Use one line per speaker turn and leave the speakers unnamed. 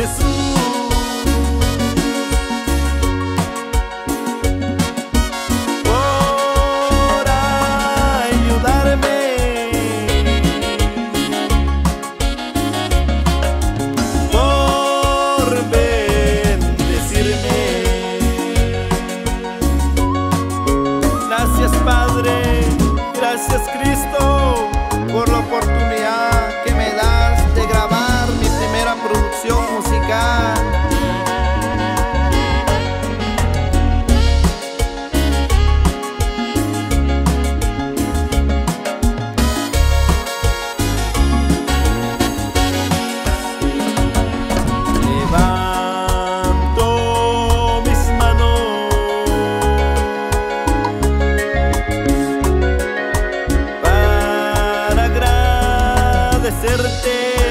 Jesús. Por ayudarme. Por bendecirme. Gracias Padre. Gracias Cristo. hacerte